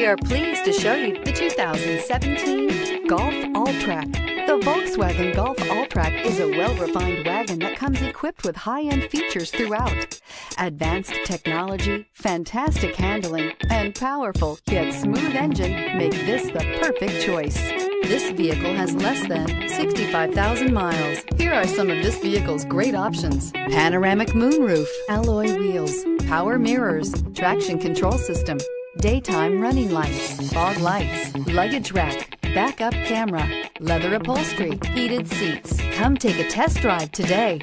We are pleased to show you the 2017 Golf Alltrack. The Volkswagen Golf Alltrack is a well-refined wagon that comes equipped with high-end features throughout. Advanced technology, fantastic handling, and powerful yet smooth engine make this the perfect choice. This vehicle has less than 65,000 miles. Here are some of this vehicle's great options. Panoramic moonroof, alloy wheels, power mirrors, traction control system, daytime running lights, fog lights, luggage rack, backup camera, leather upholstery, heated seats. Come take a test drive today.